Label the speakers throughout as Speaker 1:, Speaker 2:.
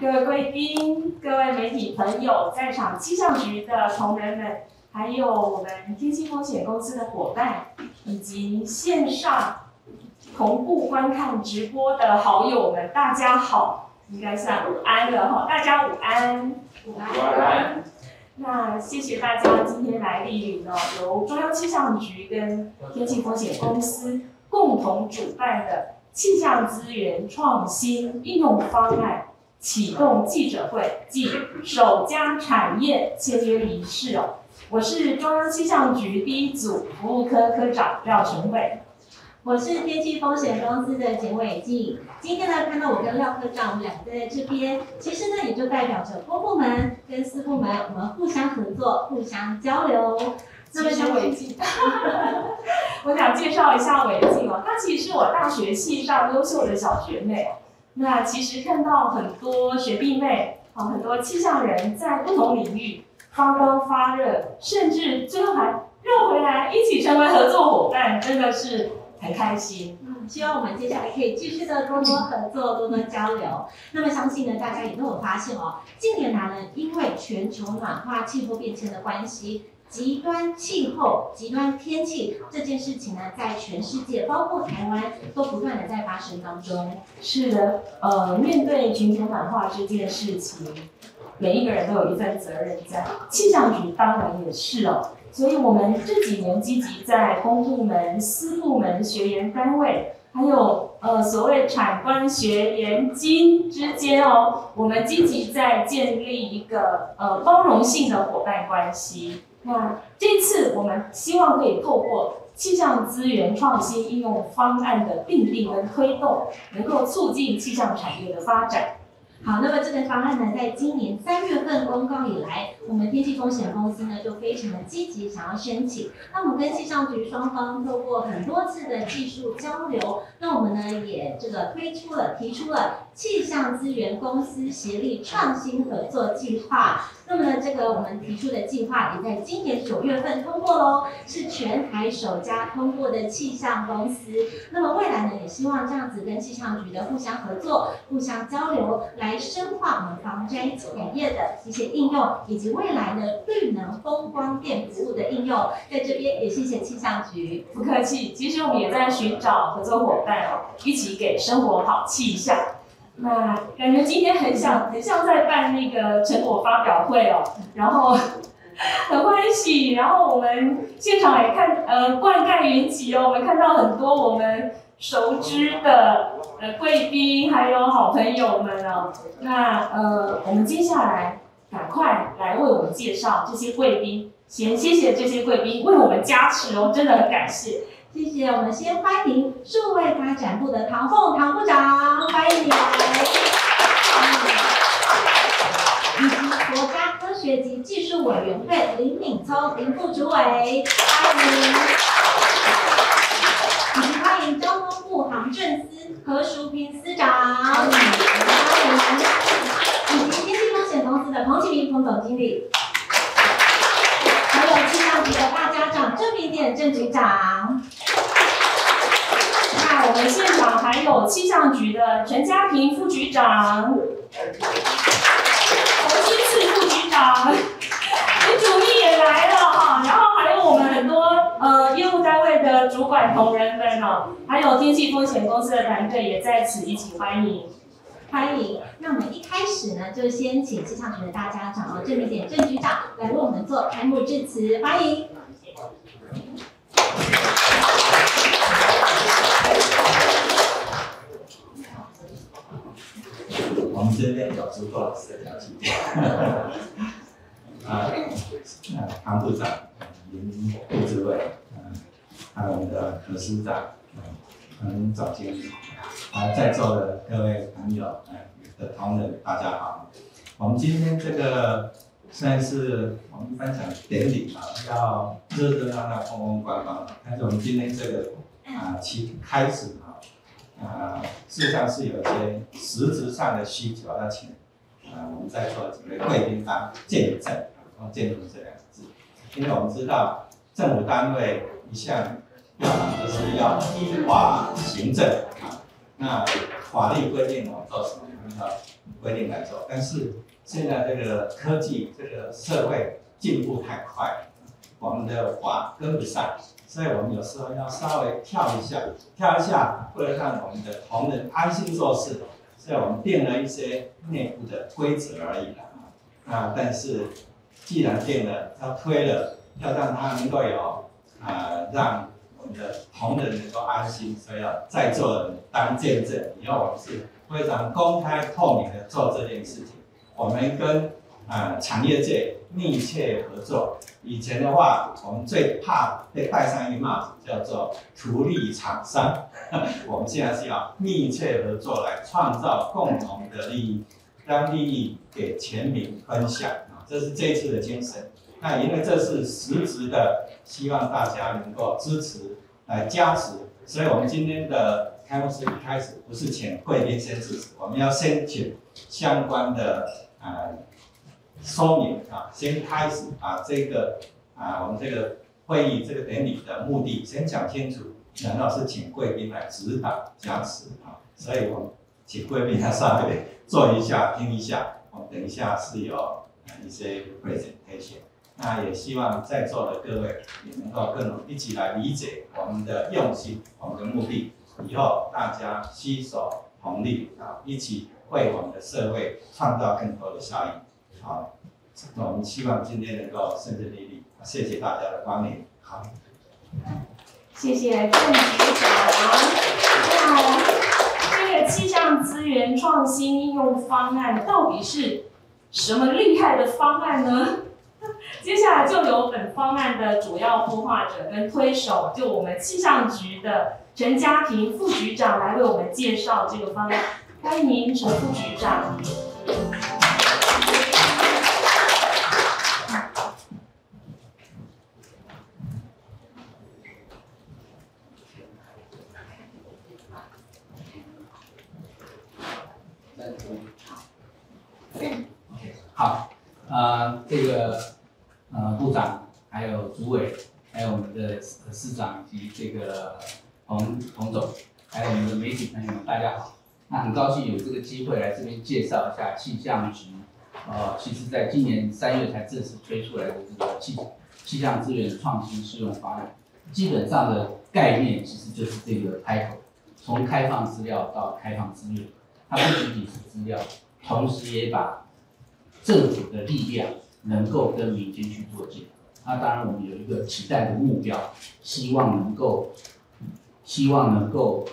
Speaker 1: 各位贵宾、各位媒体朋友，在场气象局的同仁们，还有我们天气风险公司的伙伴，以及线上同步观看直播的好友们，大家好，应该算午安了哈，大家午安。
Speaker 2: 午安。
Speaker 1: 那谢谢大家今天来莅临哦，由中央气象局跟天气风险公司共同主办的气象资源创新应用方案启动记者会暨首家产业签约仪式哦。我是中央气象局第一组服务科科长廖成伟。
Speaker 3: 我是天气风险公司的简伟静。今天呢，看到我跟廖科长，我们两个在这边，其实呢，也就代表着公部门跟私部门，我们互相合作、互相交流。
Speaker 1: 那么，是伟静，我想介绍一下伟静哦，她其实是我大学系上优秀的小学妹。那其实看到很多学弟妹啊，很多气象人在不同领域发光发热，甚至最后还绕回来一起成为合作伙伴，真的是。很开心，
Speaker 3: 嗯，希望我们接下来可以继续的多多合作，多多交流。那么相信呢，大家也都有发现哦，近年来呢，因为全球暖化、气候变迁的关系，极端气候、极端天气这件事情呢，在全世界，包括台湾，都不断的在发生当中。
Speaker 1: 是的，呃，面对全球暖化这件事情，每一个人都有一份责任在，气象局当然也是哦。所以，我们这几年积极在公部门、私部门、学研单位，还有呃所谓产官学研经之间哦，我们积极在建立一个呃包容性的伙伴关系。那这次我们希望可以透过气象资源创新应用方案的订定跟推动，能够促进气象产业的发展。
Speaker 3: 好，那么这个方案呢，在今年三月份公告以来，我们天气风险公司呢就非常的积极，想要申请。那我们跟气象局双方透过很多次的技术交流，那我们呢也这个推出了、提出了气象资源公司协力创新合作计划。那么呢，这个我们提出的计划也在今年九月份通过喽，是全台首家通过的气象公司。那么未来呢，也希望这样子跟气象局的互相合作、互相交流，来深化我们防灾产业的一些应用，以及未来的绿能风光电服务的应用。在这边也谢谢气象局，
Speaker 1: 不客气。其实我们也在寻找合作伙伴哦，一起给生活好气象。那感觉今天很像很像在办那个成果发表会哦，然后很欢喜，然后我们现场也看呃灌溉云集哦，我们看到很多我们熟知的呃贵宾还有好朋友们哦。那呃我们接下来赶快来为我们介绍这些贵宾，先谢谢这些贵宾为我们加持哦，真的很感谢。
Speaker 3: 谢谢，我们先欢迎数位发展部的唐凤唐部长，欢迎你来。以及国家科学及技术委员会林敏聪林副主委，欢迎。以及欢迎交通部航政司何淑平司长，欢迎。以及天气风险公司的彭启明彭总经理，还有气象局的大家长郑明典郑局长。
Speaker 1: 那我们现场还有气象局的陈家平副局长，洪金次副局长，林主秘也来了哈，然后还有我们很多呃业务单位的主管同仁们哦，还有天气风险公司的团队也在此一起欢迎，
Speaker 3: 欢迎。那我们一开始呢，就先请气象局的大家长哦，郑明典郑局长来为我们做开幕致辞，欢迎。
Speaker 2: 们这边有足够的社交气氛。啊，唐部长、林副主委，嗯，还有我们的何司长，嗯，总经理，啊，在座的各位朋友，嗯，的同仁，大家好。我们今天这个算是我们颁奖典礼啊，要热热闹闹、风风光光，但是我们今天这个啊，其开始啊。啊，事实上是有一些实质上的需求要请，啊，我们在座几位贵宾当见证，啊“见证”这两个字，因为我们知道政府单位一向要就是要依法行政啊，那法律规定我们做什么，按照规定来做。但是现在这个科技、这个社会进步太快，我们的法跟不上，所以我们有时候要稍微跳一下，跳一下，为了让我们的同仁安心做事，所以我们定了一些内部的规则而已了啊。但是既然定了，要推了，要让他能够有啊，让。我们的同仁能够安心，所以要在座的人当见证。以后我们是非常公开透明的做这件事情。我们跟啊产业界密切合作。以前的话，我们最怕被戴上一个帽子，叫做图利厂商。我们现在是要密切合作，来创造共同的利益，将利益给全民分享啊！这是这次的精神。那因为这是实质的，希望大家能够支持来加持，所以我们今天的开幕式一开始不是请贵宾先致辞，我们要先请相关的啊说明啊，先开始把这个啊我们这个会议这个典礼的目的先讲清楚，然后是请贵宾来指导加持啊，所以我们请贵宾在上面坐一下听一下，我们等一下是有一些 presentation。那也希望在座的各位也能够更一起来理解我们的用心，我们的目的，以后大家携手同力啊，一起为我们的社会创造更多的效益。好，那我们希望今天能够顺顺利利，谢谢大家的光临。好，
Speaker 1: 谢谢郑局长。那这个气象资源创新应用方案到底是什么厉害的方案呢？接下来就由本方案的主要孵化者跟推手，就我们气象局的陈家平副局长来为我们介绍这个方案。欢迎陈副局长。
Speaker 4: 啊，这个。呃，部长，还有主委，还有我们的市长以及这个彭彭总，还有我们的媒体朋友们，大家好。那很高兴有这个机会来这边介绍一下气象局。呃，其实在今年三月才正式推出来的这个气气象资源创新适用方案，基本上的概念其实就是这个开头，从开放资料到开放资源，它不仅仅是资料，同时也把政府的力量。能够跟民间去做结合，那当然我们有一个期待的目标，希望能够，希望能够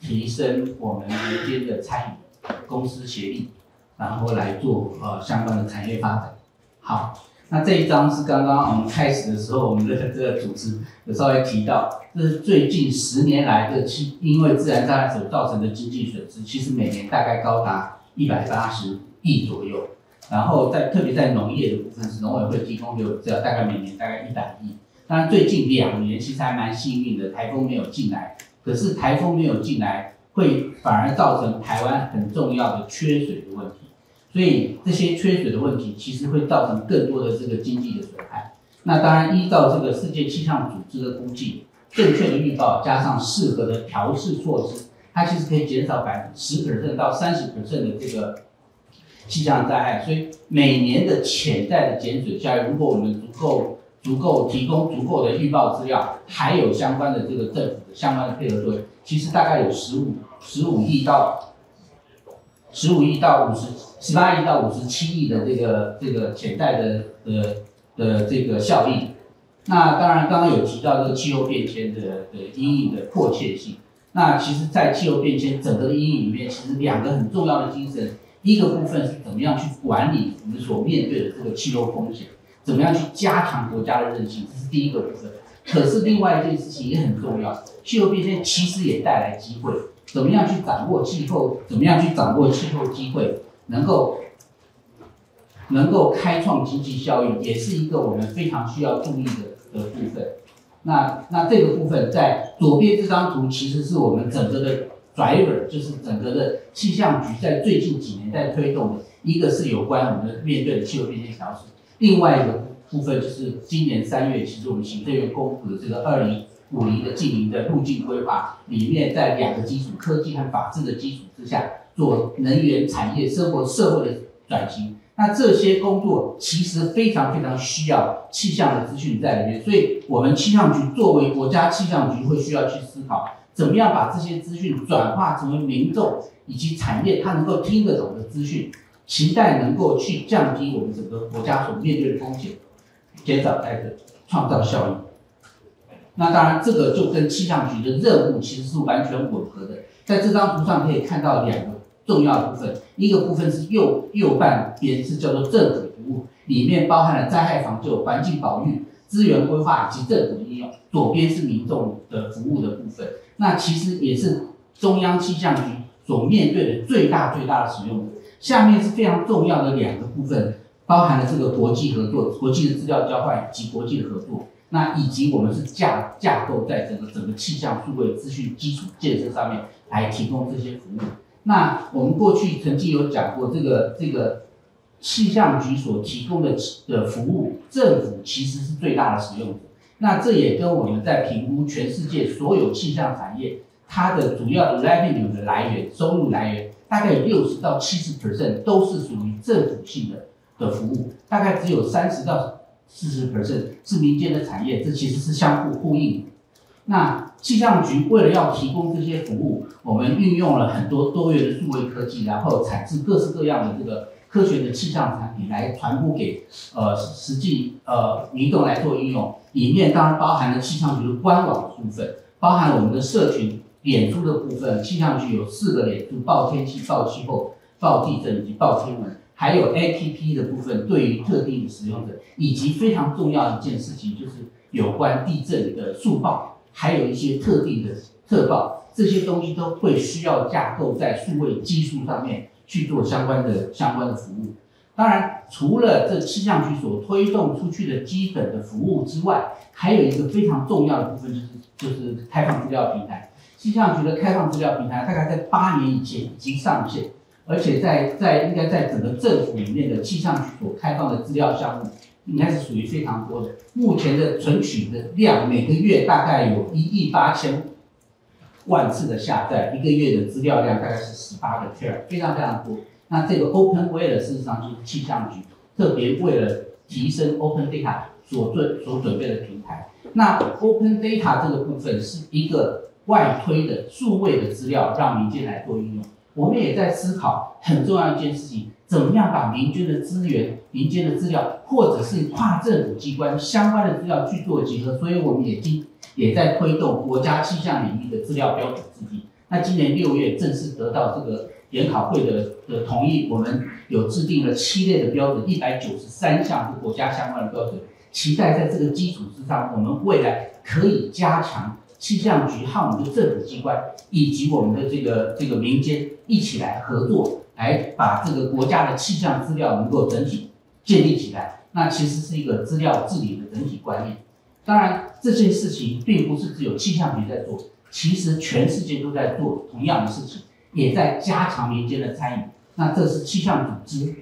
Speaker 4: 提升我们民间的参与，公司协力，然后来做呃相关的产业发展。好，那这一章是刚刚我们开始的时候，我们的这个组织有稍微提到，这是最近十年来的其因为自然灾害所造成的经济损失，其实每年大概高达一百八十亿左右。然后在特别在农业的部分，是农委会提供给我，这大概每年大概一百亿。当然最近两年其实还蛮幸运的，台风没有进来。可是台风没有进来，会反而造成台湾很重要的缺水的问题。所以这些缺水的问题，其实会造成更多的这个经济的损害。那当然依照这个世界气象组织的估计，正确的预报加上适合的调试措施，它其实可以减少百分之十 percent 到三十 percent 的这个。气象灾害，所以每年的潜在的减损效益，如果我们足够足够提供足够的预报资料，还有相关的这个政府的相关的配合作用，其实大概有十五十五亿到十五亿到五十十八亿到五十七亿的这个这个潜在的的的这个效益。那当然，刚刚有提到这个气候变迁的的阴影的迫切性。那其实，在气候变迁整个的阴影里面，其实两个很重要的精神。第一个部分是怎么样去管理我们所面对的这个气候风险，怎么样去加强国家的韧性，这是第一个部分。可是另外一件事情也很重要，气候变迁其实也带来机会，怎么样去掌握气候，怎么样去掌握气候机会，能够能够开创经济效益，也是一个我们非常需要注意的的部分。那那这个部分在左边这张图其实是我们整个的。Driver 就是整个的气象局在最近几年在推动的，一个是有关我们的面对的气候变迁调整，另外一个部分就是今年三月，其实我们行政院公布的这个二零五零的近零的路径规划里面，在两个基础科技和法治的基础之下，做能源产业、生活社会的转型。那这些工作其实非常非常需要气象的资讯在里面，所以我们气象局作为国家气象局会需要去思考，怎么样把这些资讯转化成为民众以及产业他能够听得懂的资讯，期待能够去降低我们整个国家所面对的风险，减少灾害，创造效益。那当然，这个就跟气象局的任务其实是完全吻合的。在这张图上可以看到两个重要的部分，一个部分是右右半边是叫做政府服务，里面包含了灾害防救、环境保育、资源规划以及政府应用；左边是民众的服务的部分。那其实也是中央气象局所面对的最大最大的使用。下面是非常重要的两个部分，包含了这个国际合作、国际的资料交换以及国际合作。那以及我们是架架构在整个整个气象数位资讯基础建设上面来提供这些服务。那我们过去曾经有讲过，这个这个气象局所提供的的服务，政府其实是最大的使用者。那这也跟我们在评估全世界所有气象产业它的主要的 revenue 的来源、收入来源，大概有六十到七十 percent 都是属于政府性的的服务，大概只有三十到。四十 percent 是民间的产业，这其实是相互呼应。那气象局为了要提供这些服务，我们运用了很多多元的数位科技，然后产制各式各样的这个科学的气象产品来传播给呃实际呃民众来做应用。里面当然包含了气象局的官网的部分，包含我们的社群脸书的部分。气象局有四个脸书：报天气、报气候、报地震以及报天文。还有 A P P 的部分，对于特定的使用者，以及非常重要一件事情，就是有关地震的速报，还有一些特定的特报，这些东西都会需要架构在数位技术上面去做相关的相关的服务。当然，除了这气象局所推动出去的基本的服务之外，还有一个非常重要的部分，就是就是开放资料平台。气象局的开放资料平台，大概在八年以前已经上线。而且在在应该在整个政府里面的气象局所开放的资料项目，应该是属于非常多的。目前的存取的量，每个月大概有一亿八千万次的下载，一个月的资料量大概是十八个 T，非常非常多。那这个 Open Data 事实上就是气象局特别为了提升 Open Data 所准所准备的平台。那 Open Data 这个部分是一个外推的数位的资料，让民间来做应用。我们也在思考很重要一件事情，怎么样把民间的资源、民间的资料，或者是跨政府机关相关的资料去做结合。所以我们也今也在推动国家气象领域的资料标准制定。那今年六月正式得到这个研讨会的的同意，我们有制定了七类的标准，一百九十三项是国家相关的标准。期待在这个基础之上，我们未来可以加强。气象局和我们的政府机关以及我们的这个这个民间一起来合作，来把这个国家的气象资料能够整体建立起来。那其实是一个资料治理的整体观念。当然，这件事情并不是只有气象局在做，其实全世界都在做同样的事情，也在加强民间的参与。那这是气象组织，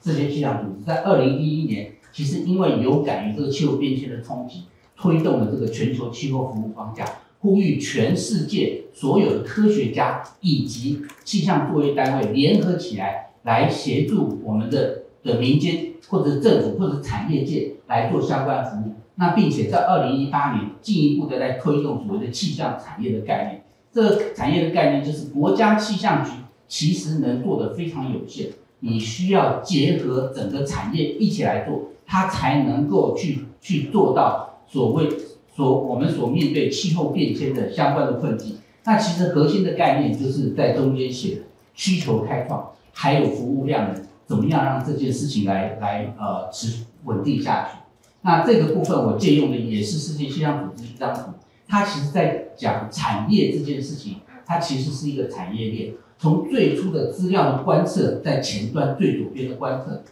Speaker 4: 这些气象组织在二零一一年，其实因为有感于这个气候变迁的冲击。推动了这个全球气候服务框架，呼吁全世界所有的科学家以及气象作业单位联合起来，来协助我们的的民间或者政府或者产业界来做相关服务。那并且在二零一八年进一步的在推动所谓的气象产业的概念。这个产业的概念就是国家气象局其实能做的非常有限，你需要结合整个产业一起来做，它才能够去去做到。所谓所我们所面对气候变迁的相关的困境，那其实核心的概念就是在中间写的需求开放，还有服务量的怎么样让这件事情来来呃持稳定下去。那这个部分我借用的也是世界气象组织一张图，它其实在讲产业这件事情，它其实是一个产业链，从最初的资料的观测，在前端最左边的观测，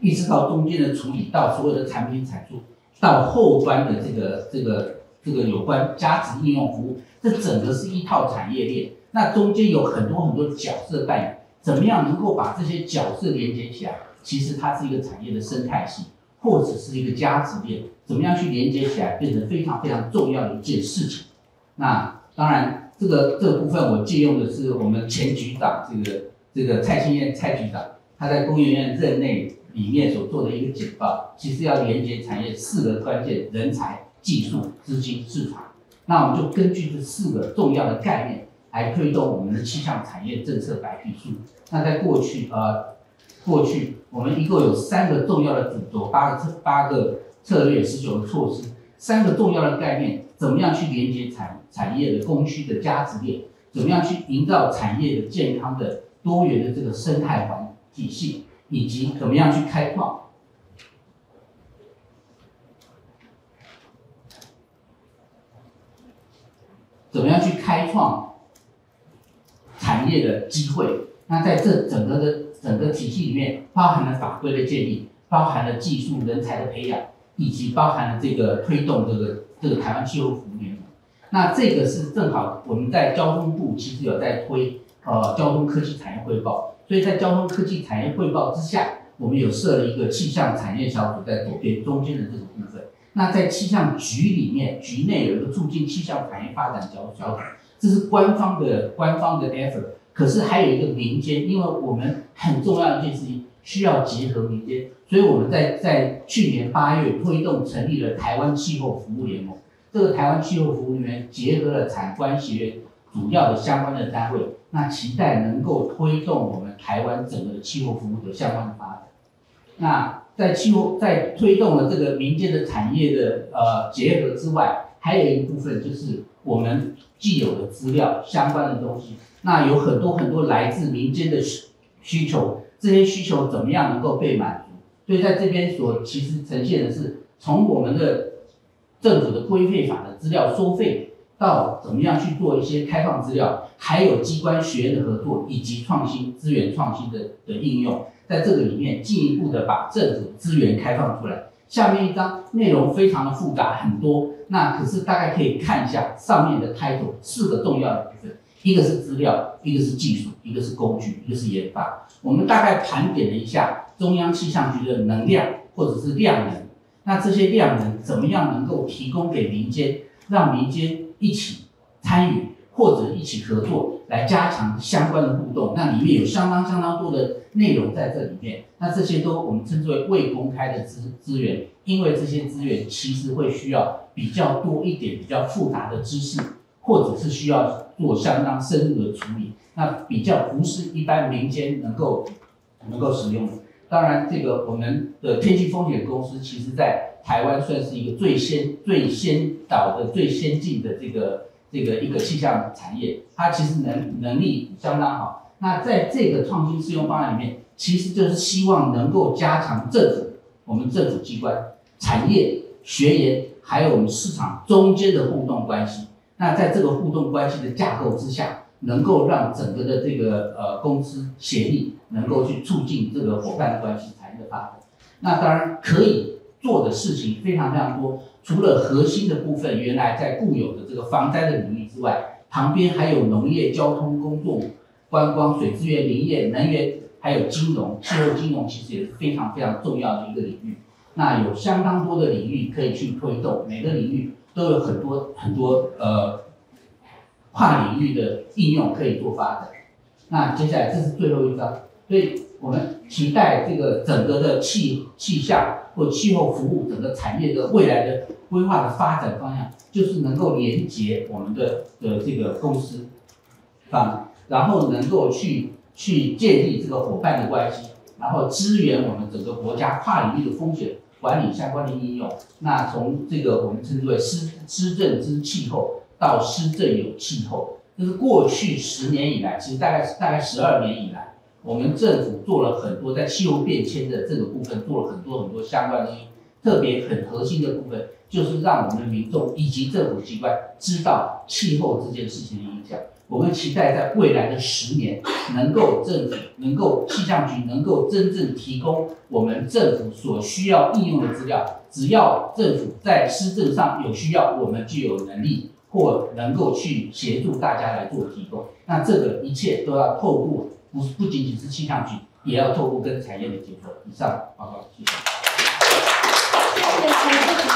Speaker 4: 一直到中间的处理，到所有的产品产出。到后端的这个这个这个有关价值应用服务，这整个是一套产业链。那中间有很多很多角色扮演，怎么样能够把这些角色连接起来？其实它是一个产业的生态系，或者是一个价值链。怎么样去连接起来，变成非常非常重要的一件事情。那当然，这个这个部分我借用的是我们前局长这个这个蔡兴燕蔡局长他在工研院任内里面所做的一个简报，其实要连接产业四个关键：人才、技术、资金、市场。那我们就根据这四个重要的概念来推动我们的气象产业政策白皮书。那在过去呃，过去我们一共有三个重要的主轴，八个策八个策略，十九个措施，三个重要的概念，怎么样去连接产产业的供需的价值链？怎么样去营造产业的健康的多元的这个生态环体系？以及怎么样去开创？怎么样去开创产业的机会？那在这整个的整个体系里面，包含了法规的建立，包含了技术人才的培养，以及包含了这个推动这个这个台湾气候服务联盟。那这个是正好我们在交通部其实有在推呃交通科技产业汇报，所以在交通科技产业汇报之下，我们有设了一个气象产业小组在左边中间的这个部分。那在气象局里面，局内有一个促进气象产业发展小小组，这是官方的官方的 effort。可是还有一个民间，因为我们很重要一件事情需要结合民间，所以我们在在去年八月推动成立了台湾气候服务联盟。这个台湾气候服务联盟结合了产官学主要的相关的单位，那期待能够推动我们台湾整个气候服务的相关的发展。那在气候在推动了这个民间的产业的呃结合之外，还有一部分就是我们既有的资料相关的东西。那有很多很多来自民间的需需求，这些需求怎么样能够被满足？所以在这边所其实呈现的是从我们的政府的规费法的资料收费，到怎么样去做一些开放资料，还有机关学院的合作以及创新资源创新的的应用。在这个里面进一步的把政府资源开放出来。下面一张内容非常的复杂很多，那可是大概可以看一下上面的 title 四个重要的部分，一个是资料，一个是技术，一个是工具，一个是研发。我们大概盘点了一下中央气象局的能量或者是量能，那这些量能怎么样能够提供给民间，让民间一起参与或者一起合作来加强相关的互动？那里面有相当相当多的。内容在这里面，那这些都我们称之为未公开的资资源，因为这些资源其实会需要比较多一点、比较复杂的知识，或者是需要做相当深入的处理，那比较不是一般民间能够能够使用的。当然，这个我们的天气风险公司，其实在台湾算是一个最先、最先导的、最先进的这个这个一个气象产业，它其实能能力相当好。那在这个创新适用方案里面，其实就是希望能够加强政府、我们政府机关、产业、学研，还有我们市场中间的互动关系。那在这个互动关系的架构之下，能够让整个的这个呃公司协力，能够去促进这个伙伴的关系、产业的发展。那当然可以做的事情非常非常多，除了核心的部分原来在固有的这个防灾的领域之外，旁边还有农业、交通、工作。观光、水资源、林业、能源，还有金融、气候金融，其实也是非常非常重要的一个领域。那有相当多的领域可以去推动，每个领域都有很多很多呃跨领域的应用可以做发展。那接下来这是最后一章，所以我们期待这个整个的气气象或气候服务整个产业的未来的规划的发展方向，就是能够连接我们的的这个公司方。然后能够去去建立这个伙伴的关系，然后支援我们整个国家跨领域的风险管理相关的应用。那从这个我们称之为施施政之气候到施政有气候，就是过去十年以来，其实大概大概十二年以来，我们政府做了很多在气候变迁的这个部分做了很多很多相关的，特别很核心的部分，就是让我们民众以及政府机关知道气候这件事情的影响。我们期待在未来的十年，能够政府能够气象局能够真正提供我们政府所需要应用的资料。只要政府在施政上有需要，我们就有能力或能够去协助大家来做提供。那这个一切都要透过不不仅仅是气象局，也要透过跟产业的结合。以上报告，谢谢。
Speaker 3: 谢谢陈副局长。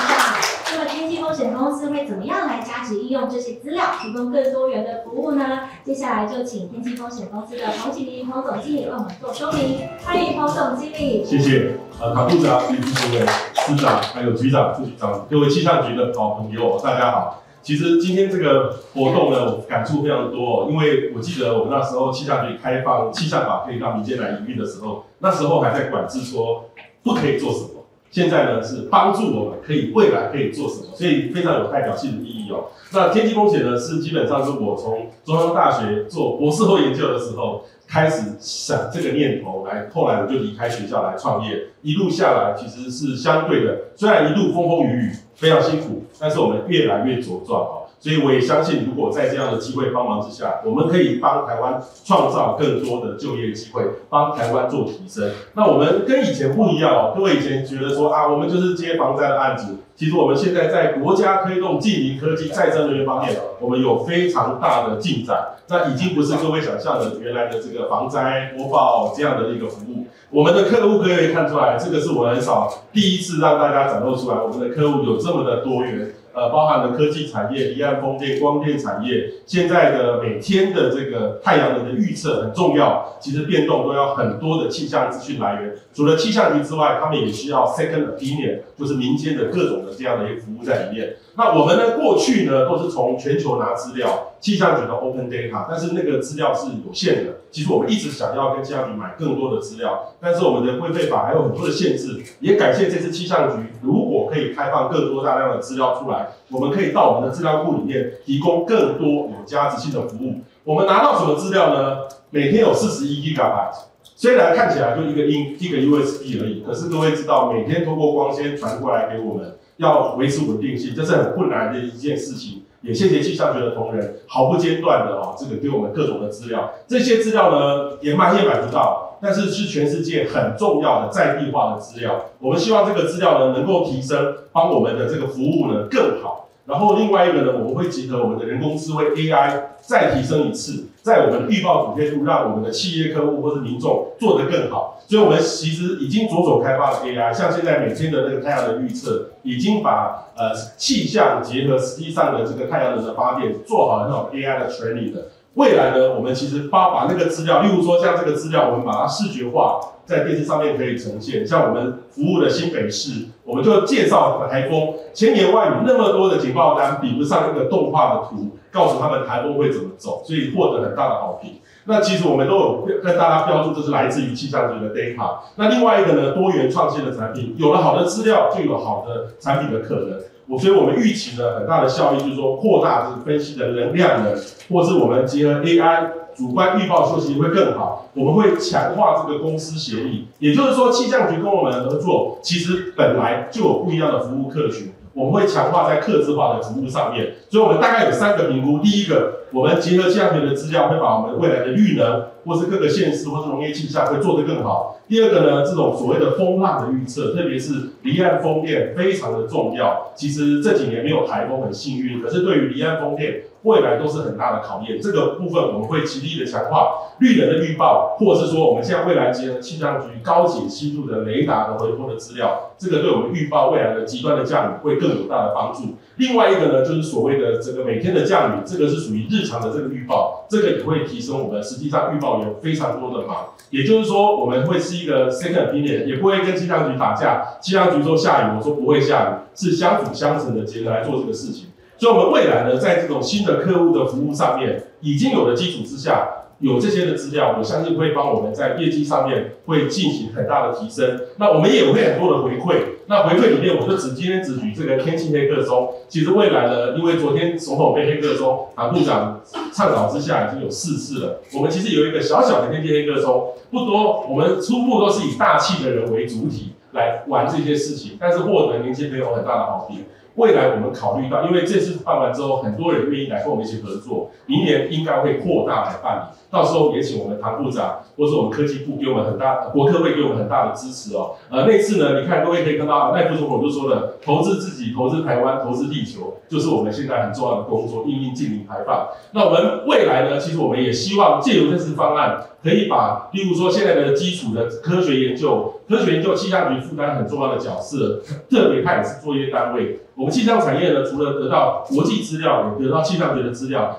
Speaker 3: 那么天气风险公司会怎么样来加值应用这些资料，提供更多元的服务呢？接下来就请天气风险公司的彭启林彭总经理为我们做说明。欢迎彭总经理。
Speaker 5: 谢谢。呃，唐部长、李副主委、司长，还有局长、副局长，各位气象局的好朋友，大家好。其实今天这个活动呢，我感触非常多哦，因为我记得我们那时候气象局开放气象法可以到民间来营运的时候，那时候还在管制说不可以做什么。现在呢是帮助我们可以未来可以做什么，所以非常有代表性的意义哦。那天气风险呢是基本上是我从中央大学做博士后研究的时候开始想这个念头，来后来我就离开学校来创业，一路下来其实是相对的，虽然一路风风雨雨非常辛苦，但是我们越来越茁壮哦。所以我也相信，如果在这样的机会帮忙之下，我们可以帮台湾创造更多的就业机会，帮台湾做提升。那我们跟以前不一样哦，各位以前觉得说啊，我们就是接防灾的案子。其实我们现在在国家推动近零科技再生能源方面，我们有非常大的进展。那已经不是各位想象的原来的这个防灾播报这样的一个服务。我们的客户可以看出来，这个是我很少第一次让大家展露出来，我们的客户有这么的多元。呃，包含了科技产业、离岸风电、光电产业，现在的每天的这个太阳能的预测很重要，其实变动都要很多的气象资讯来源。除了气象局之外，他们也需要 second opinion，就是民间的各种的这样的一个服务在里面。那我们呢，过去呢都是从全球拿资料，气象局的 open data，但是那个资料是有限的。其实我们一直想要跟气象局买更多的资料，但是我们的规费法还有很多的限制。也感谢这次气象局，如可以开放更多大量的资料出来，我们可以到我们的资料库里面提供更多有价值性的服务。我们拿到什么资料呢？每天有四十一 G byte，虽然看起来就一个音一个 USB 而已，可是各位知道，每天通过光纤传过来给我们，要维持稳定性，这是很困难的一件事情。也谢谢气象局的同仁，毫不间断的哦，这个给我们各种的资料。这些资料呢，也买也买不到，但是是全世界很重要的在地化的资料。我们希望这个资料呢，能够提升，帮我们的这个服务呢更好。然后另外一个呢，我们会结合我们的人工智慧 AI 再提升一次，在我们的预报准确度，让我们的企业客户或是民众做得更好。所以，我们其实已经着手开发了 AI，像现在每天的那个太阳能预测，已经把呃气象结合实际上的这个太阳能的发电做好了那种 AI 的 training 的。未来呢，我们其实把把那个资料，例如说像这个资料，我们把它视觉化，在电视上面可以呈现。像我们服务的新北市，我们就介绍台风，千言万语那么多的警报单，比不上那个动画的图，告诉他们台风会怎么走，所以获得很大的好评。那其实我们都有跟大家标注，这是来自于气象局的 data。那另外一个呢，多元创新的产品，有了好的资料，就有好的产品的可能。所以我们预期呢，很大的效益就是说，扩大这个分析的能量呢，或是我们结合 AI 主观预报，其实会更好。我们会强化这个公司协议，也就是说，气象局跟我们合作，其实本来就有不一样的服务客群。我们会强化在客制化的服务上面，所以我们大概有三个评估。第一个，我们结合气象学的资料，会把我们未来的绿能，或是各个县市或是农业气象会做得更好。第二个呢，这种所谓的风浪的预测，特别是离岸风电非常的重要。其实这几年没有台风很幸运，可是对于离岸风电，未来都是很大的考验，这个部分我们会极力的强化绿能的预报，或者是说我们现在未来结合气象局高解析度的雷达的回波的资料，这个对我们预报未来的极端的降雨会更有大的帮助。另外一个呢，就是所谓的这个每天的降雨，这个是属于日常的这个预报，这个也会提升我们实际上预报员非常多的忙。也就是说，我们会是一个 second opinion，也不会跟气象局打架，气象局说下雨，我说不会下雨，是相辅相成的结合来做这个事情。所以，我们未来呢，在这种新的客户的服务上面，已经有的基础之下，有这些的资料，我相信会帮我们在业绩上面会进行很大的提升。那我们也会很多的回馈。那回馈里面，我就只今天只举这个天气黑客松。其实未来呢，因为昨天总统被黑客松，啊部长倡导之下，已经有四次了。我们其实有一个小小的天气黑客松，不多。我们初步都是以大气的人为主体来玩这些事情，但是获得年轻朋友很大的好评。未来我们考虑到，因为这次办完之后，很多人愿意来跟我们一起合作，明年应该会扩大来办理。到时候也请我们唐部长或是我们科技部给我们很大，国科会给我们很大的支持哦。呃，那次呢，你看各位可以看到赖副总统就说了，投资自己、投资台湾、投资地球，就是我们现在很重要的工作，应应近零排放。那我们未来呢，其实我们也希望借由这次方案，可以把，例如说现在的基础的科学研究，科学研究气象局负担很重要的角色，特别它也是作业单位。我们气象产业呢，除了得到国际资料，也得到气象局的资料。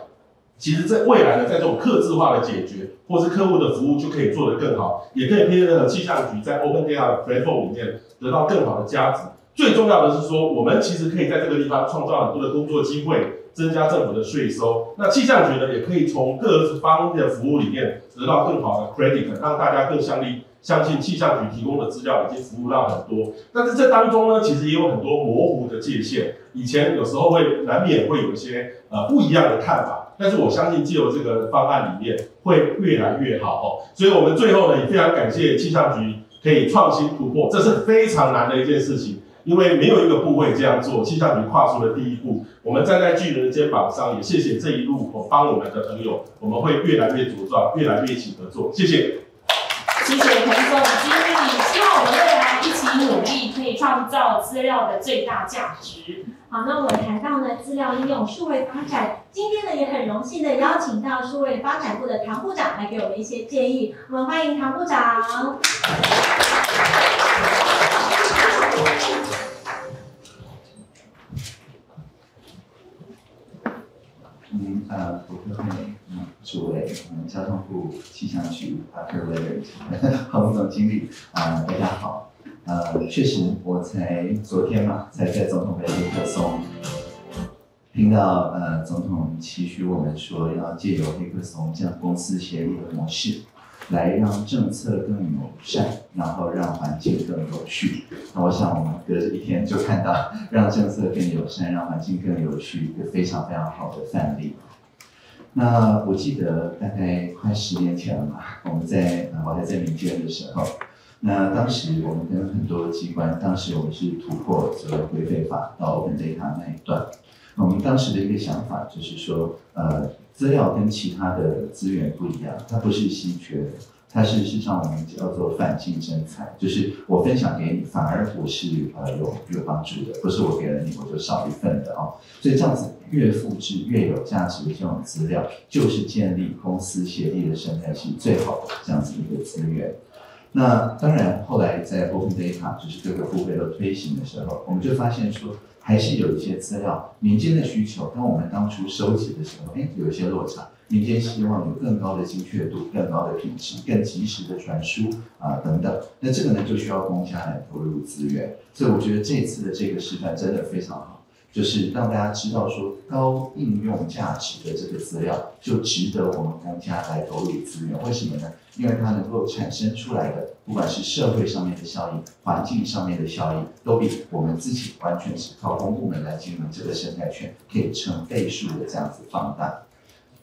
Speaker 5: 其实，在未来呢，在这种客制化的解决，或是客户的服务，就可以做得更好，也可以配合气象局在 Open Data Platform 里面得到更好的价值。最重要的是说，我们其实可以在这个地方创造很多的工作机会，增加政府的税收。那气象局呢，也可以从各方的服务里面得到更好的 credit，让大家更相信相信气象局提供的资料已经服务到很多。但是这当中呢，其实也有很多模糊的界限，以前有时候会难免会有一些呃不一样的看法。但是我相信，借由这个方案里面会越来越好哦。所以，我们最后呢，也非常感谢气象局可以创新突破，这是非常难的一件事情，因为没有一个部会这样做。气象局跨出了第一步，我们站在巨人的肩膀上，也谢谢这一路我帮我们的朋友，我们会越来越茁壮，越来越一起合作。谢谢。
Speaker 1: 谢谢彭总经理，希望我们未来一起努力，创造资料的最大价值。
Speaker 3: 好，那我们谈到呢资料应用数位发展，今天呢也很荣幸的邀请到数位发展部的唐部长来给我们一些建议。我们欢迎唐部长。
Speaker 6: 嗯，呃，国科会，嗯，诸位，嗯，交通部气象局 Dr. Leonard，洪总经理，啊，大家好。呃，确实，我才昨天嘛，才在总统杯黑克松听到，呃，总统期许我们说，要借由黑客松这样公司协力的模式，来让政策更友善，然后让环境更有序。那我想，我们隔着一天就看到，让政策更友善，让环境更有序，一个非常非常好的范例。那我记得大概快十年前了嘛，我们在我还在民间的时候。那当时我们跟很多机关，当时我们是突破这个规费法到 Open Data 那一段。我们当时的一个想法就是说，呃，资料跟其他的资源不一样，它不是稀缺的，它是事实上我们叫做反竞争财，就是我分享给你，反而不是呃有有帮助的，不是我给了你我就少一份的哦。所以这样子越复制越有价值的这种资料，就是建立公司协力的生态系最好的这样子一个资源。那当然，后来在 Open Data 就是各个部会都推行的时候，我们就发现说，还是有一些资料民间的需求跟我们当初收集的时候，哎，有一些落差。民间希望有更高的精确度、更高的品质、更及时的传输啊等等。那这个呢，就需要公家来投入资源。所以我觉得这次的这个示范真的非常好。就是让大家知道说，高应用价值的这个资料就值得我们公家来投入资源。为什么呢？因为它能够产生出来的，不管是社会上面的效益、环境上面的效益，都比我们自己完全是靠公部门来经营这个生态圈，可以成倍数的这样子放大。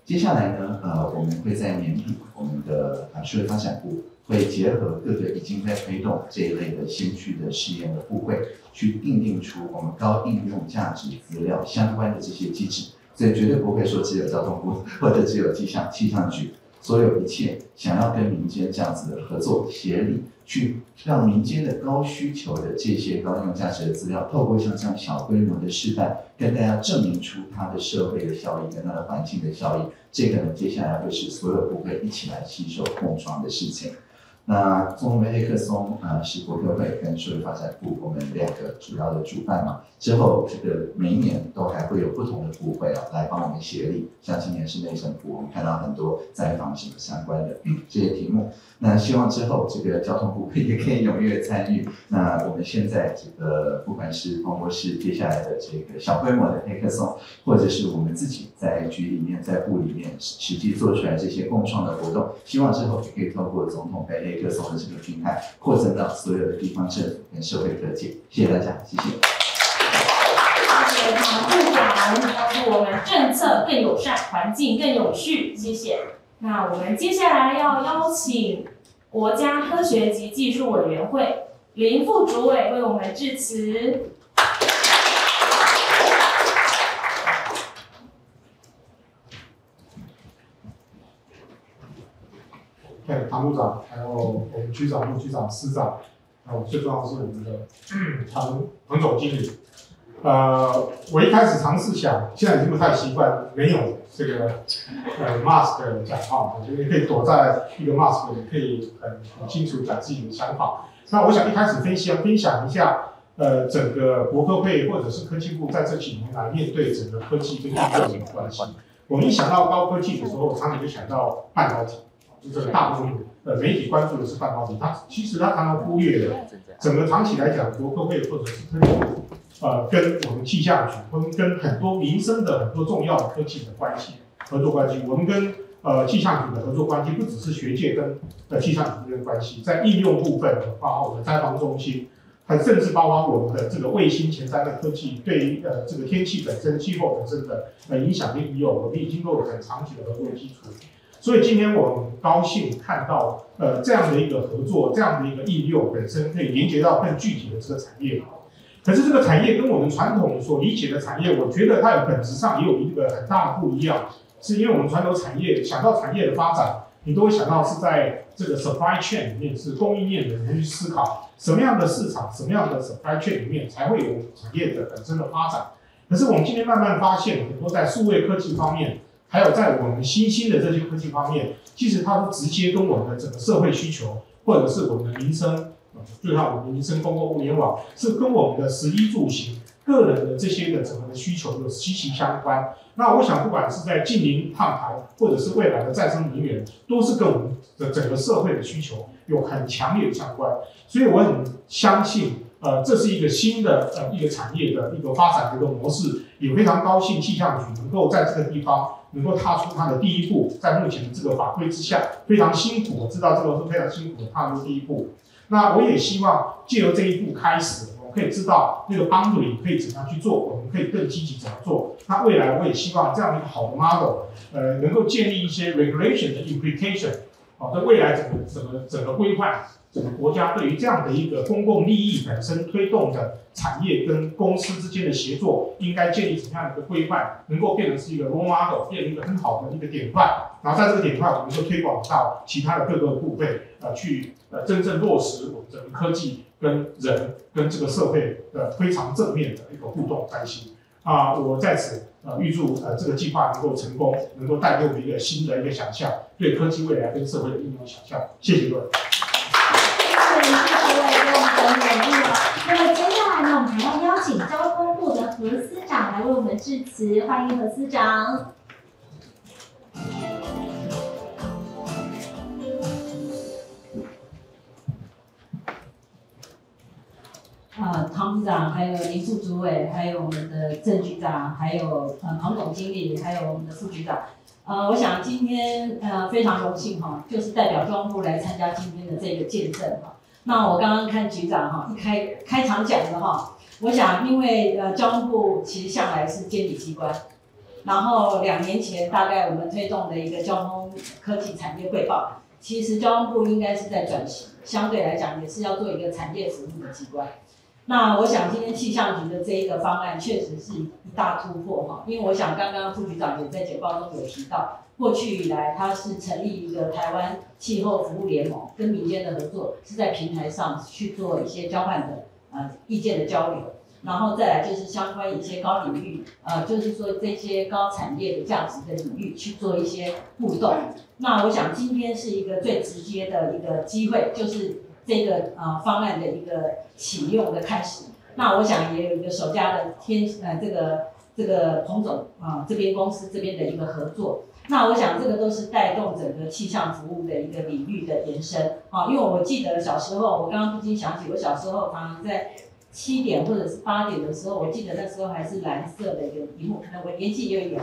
Speaker 6: 接下来呢，呃，我们会在年底，我们的啊社会发展部。会结合各个已经在推动这一类的先驱的试验的部会，去定定出我们高应用价值资料相关的这些机制，所以绝对不会说只有交通部或者只有气象气象局，所有一切想要跟民间这样子的合作协力，去让民间的高需求的这些高应用价值的资料，透过像这样小规模的示范，跟大家证明出它的社会的效益跟它的环境的效益，这个呢，接下来会是所有部会一起来携手共创的事情。那综合黑客松啊，是国科会跟社会发展部我们两个主要的主办嘛。之后这个每一年都还会有不同的部会啊来帮我们协力。像今年是内政部，我们看到很多在访什么相关的嗯这些题目。那希望之后这个交通部也可以踊跃参与。那我们现在这个不管是彭博士接下来的这个小规模的黑客松，或者是我们自己在局里面在部里面实际做出来这些共创的活动，希望之后也可以透过总统杯黑客松的这个平台，扩展到所有的地方政府跟社会各界。谢谢大家，谢谢。
Speaker 1: 谢谢唐部长，帮助我们政策更友善，环境更有序。谢谢。那我们接下来要邀请国家科学及技术委员会林副主委为我们致辞。
Speaker 7: 还有唐部长，还有我们局长、副局长、司长，还有最重要的是我们的唐彭总经理。呃，我一开始尝试想，现在已经不太习惯没有这个呃 mask 讲话，我觉得可以躲在一个 mask 里，可以很很清楚讲自己的想法。那我想一开始分享分享一下，呃，整个博科会或者是科技部在这几年来面对整个科技跟应用的关系。我们一想到高科技的时候，常常就想到半导体，就这个大部分呃媒体关注的是半导体，它其实它常常忽略了整个长期来讲，国科会或者是科技部。呃，跟我们气象局，我们跟很多民生的很多重要的科技的关系合作关系，我们跟呃气象局的合作关系不只是学界跟呃气象局之间的关系，在应用部分，包括我们灾防中心，还甚至包括我们的这个卫星前瞻的科技，对于呃这个天气本身、气候本身的呃影响力，有我们已经都有很长期的合作基础。所以今天我很高兴看到呃这样的一个合作，这样的一个应用本身可以连接到更具体的这个产业。可是这个产业跟我们传统所理解的产业，我觉得它有本质上也有一个很大的不一样，是因为我们传统产业想到产业的发展，你都会想到是在这个 supply chain 里面，是供应链的人去思考什么样的市场，什么样的 supply chain 里面才会有产业的本身的发展。可是我们今天慢慢发现，很多在数位科技方面，还有在我们新兴的这些科技方面，其实它都直接跟我们的整个社会需求，或者是我们的民生。最好我们民生公共物联网是跟我们的食衣住行个人的这些的整个的需求有息息相关。那我想，不管是在近零碳排，或者是未来的再生能源，都是跟我们的整个社会的需求有很强烈的相关。所以我很相信，呃，这是一个新的呃一个产业的一个发展的一个模式。也非常高兴气象局能够在这个地方能够踏出它的第一步，在目前的这个法规之下，非常辛苦，我知道这个是非常辛苦的踏出第一步。那我也希望借由这一步开始，我们可以知道那个帮助你可以怎样去做，我们可以更积极怎么做。那未来我也希望这样的一个好的 model，呃，能够建立一些 regulation 的 implication，好，的未来怎么怎么整个规范。整个国家对于这样的一个公共利益本身推动的产业跟公司之间的协作，应该建立什么样的一个规范，能够变成是一个 role model，变成一个很好的一个典范。然后在这个典范，我们就推广到其他的各个部分，呃，去呃真正落实我们整个科技跟人跟这个社会的非常正面的一个互动关系。啊，我在此呃预祝呃这个计划能够成功，能够带给我们一个新的一个想象，对科技未来跟社会的应用想象。谢谢各位。
Speaker 3: 谢谢各位给我们的鼓励了。那么接下来呢，我们还要邀请交通部的何司长来为我们致辞，欢迎何司长。
Speaker 8: 啊，唐部长，还有林副主委，还有我们的郑局长，还有呃彭总经理，还有我们的副局长。呃，我想今天呃非常荣幸哈，就是代表交通部来参加今天的这个见证哈。那我刚刚看局长哈一开开场讲的哈，我想因为呃交通部其实向来是监理机关，然后两年前大概我们推动的一个交通科技产业汇报，其实交通部应该是在转型，相对来讲也是要做一个产业服务的机关。那我想今天气象局的这一个方案确实是一大突破哈，因为我想刚刚副局长也在简报中有提到。过去以来，它是成立一个台湾气候服务联盟，跟民间的合作是在平台上去做一些交换的呃意见的交流，然后再来就是相关一些高领域，呃，就是说这些高产业的价值的领域去做一些互动。那我想今天是一个最直接的一个机会，就是这个呃方案的一个启用的开始。那我想也有一个首家的天呃这个这个彭总啊这边公司这边的一个合作。那我想这个都是带动整个气象服务的一个领域的延伸啊，因为我记得小时候，我刚刚不禁想起我小时候常常在七点或者是八点的时候，我记得那时候还是蓝色的一个屏幕，可能我年纪有一点，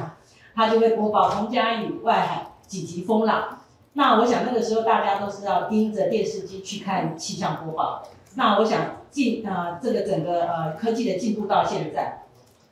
Speaker 8: 他就会播报洪家雨外海几级风浪。那我想那个时候大家都是要盯着电视机去看气象播报。那我想进啊，这个整个呃科技的进步到现在。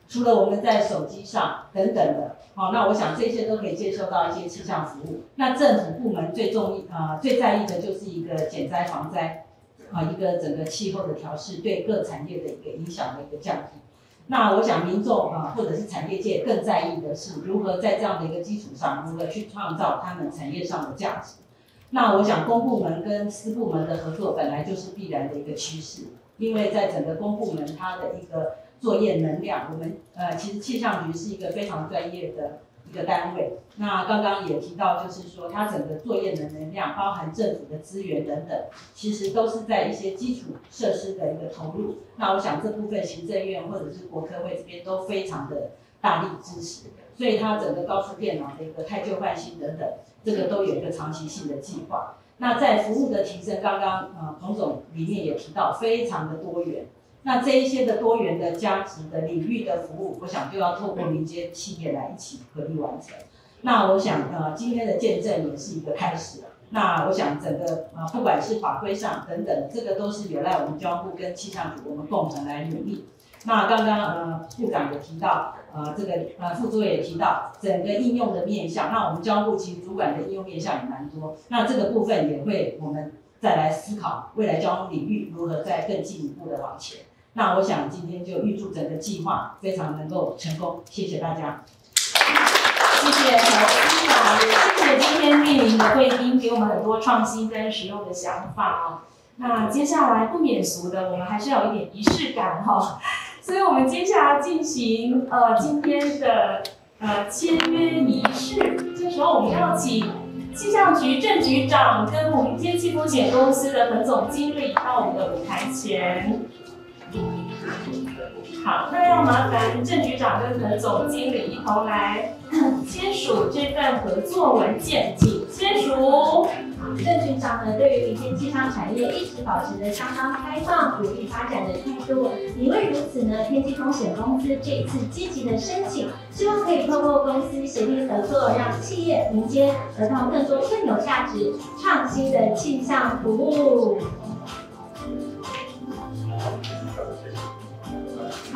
Speaker 8: 除了我们在手机上等等的，好，那我想这些都可以接受到一些气象服务。那政府部门最重啊最在意的就是一个减灾防灾，啊一个整个气候的调试对各产业的一个影响的一个降低。那我想民众啊或者是产业界更在意的是如何在这样的一个基础上，如何去创造他们产业上的价值。那我想公部门跟私部门的合作本来就是必然的一个趋势，因为在整个公部门它的一个作业能量，我们呃其实气象局是一个非常专业的一个单位。那刚刚也提到，就是说它整个作业的能量，包含政府的资源等等，其实都是在一些基础设施的一个投入。那我想这部分行政院或者是国科会这边都非常的大力支持，所以它整个高速电脑的一个太旧换新等等。这个都有一个长期性的计划。那在服务的提升，刚刚呃彭总里面也提到，非常的多元。那这一些的多元的价值的领域的服务，我想就要透过民间企业来一起合力完成。那我想呃今天的见证也是一个开始。那我想整个呃不管是法规上等等，这个都是有赖我们交通部跟气象局我们共同来努力。那刚刚呃部长也提到。呃，这个呃，副主也提到整个应用的面向，那我们交互其实主管的应用面向也蛮多，那这个部分也会我们再来思考未来交通领域如何再更进一步的往前。那我想今天就预祝整个计划非常能够成功，谢谢大家。
Speaker 1: 谢谢何司长，也谢谢今天莅临的贵宾给我们很多创新跟实用的想法啊。那接下来不免俗的，我们还是要有一点仪式感哈。所以我们接下来进行呃今天的呃签约仪式。这时候我们要请气象局郑局长跟我们天气风险公司的彭总经理到我们的舞台前。好，那要麻烦郑局长跟何总经理一同来签署这份合作文件，请签署。
Speaker 3: 郑局长呢，对于明天气象产业一直保持着相当开放、鼓励发展的态度。因为如此呢，天气风险公司这一次积极的申请，希望可以透过公司协力合作，让企业、民间得到更多更有价值、创新的气象服务。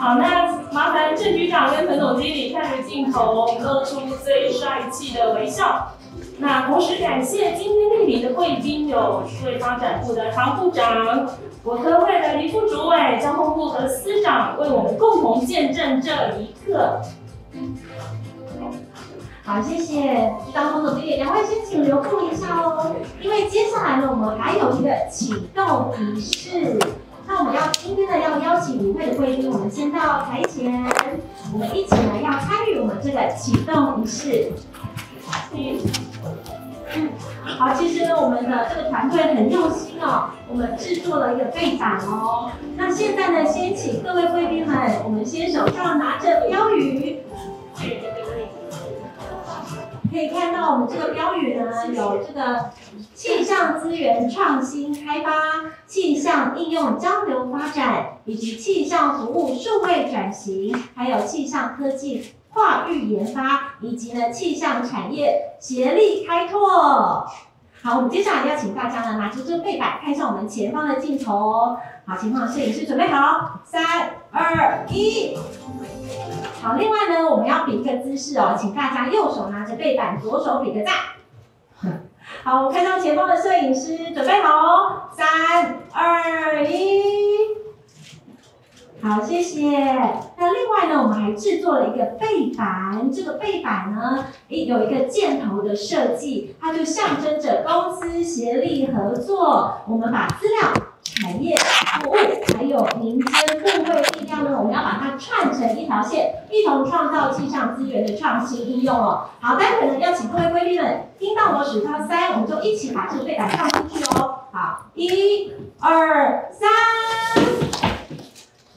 Speaker 1: 好，那麻烦郑局长跟彭总经理看着镜头，露出最帅气的微笑。那同时感谢今天莅临的贵宾有数位发展部的唐部长、国科会的林副主委、交通部和司长，为我们共同见证这一刻。
Speaker 3: 好，谢谢张副总经理，两位先请留步一下哦，因为接下来呢，我们还有一个启动仪式。那我们要今天呢，要邀请舞会的贵宾，我们先到台前，我们一起呢要参与我们这个启动仪式。好，其实呢，我们的这个团队很用心哦，我们制作了一个背板哦。那现在呢，先请各位贵宾们，我们先手上拿着标语，可以看到我们这个标语呢，有这个气象资源创新开发、气象应用交流发展，以及气象服务数位转型，还有气象科技。跨域研发以及呢气象产业协力开拓。好，我们接下来要请大家呢拿出这个背板，看向我们前方的镜头哦。好，前方的摄影师准备好，三二一。好，另外呢我们要比一个姿势哦，请大家右手拿着背板，左手比个赞。好，我看到前方的摄影师准备好哦，三二一。好，谢谢。那另外呢，我们还制作了一个背板。这个背板呢，诶，有一个箭头的设计，它就象征着公司协力合作。我们把资料、产业、服务，还有民间部会那么，我们要把它串成一条线，一同创造气象资源的创新应用哦。好，待会呢，要请各位闺蜜们听到我数到三，我们就一起把这个背板放进去哦。好，一、二、三。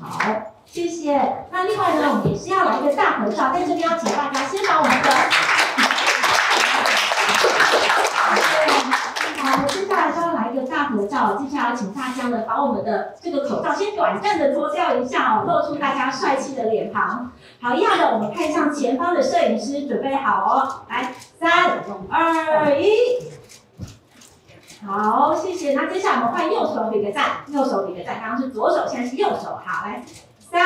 Speaker 3: 好，谢谢。那另外呢，我们也是要来一个大合照，在这边要请大家先把我们的，好，接下来就要来一个大合照。接下来请大家呢，把我们的这个口罩先短暂的脱掉一下哦，露出大家帅气的脸庞。好，一样的，我们看向前方的摄影师，准备好哦，来，三、二、一。好，谢谢。那接下来我们换右手比个赞，右手比个赞。刚刚是左手，现在是右手。好，来，三、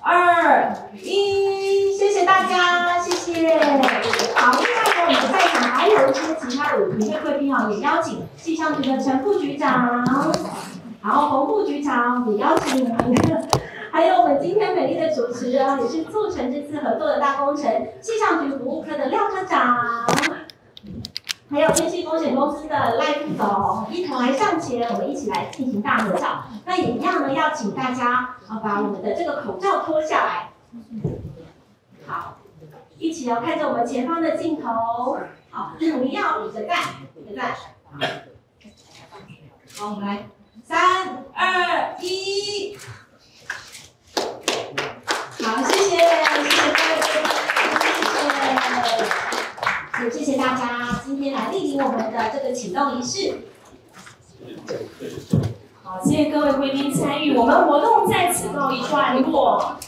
Speaker 3: 二、一，谢谢大家，谢谢。好，另外呢，我们在场还有一些其他的评会贵宾哦，也邀请气象局的陈副局长，然后洪副局长也邀请你们，还有我们今天美丽的主持人，也是促成这次合作的大工程气象局服务科的廖科长。还有天气风险公司的赖副总一同来上前，我们一起来进行大合照。那也一样呢，要请大家啊把我们的这个口罩脱下来。好，一起哦，看着我们前方的镜头。好，我们要比个赞，比个赞。好，我们来，三二一。好，谢谢，谢谢各位，谢谢，也谢谢大家今天来莅临我们的这个启动仪式。
Speaker 1: 好，谢谢各位贵宾参与，我们活动在此告一段落。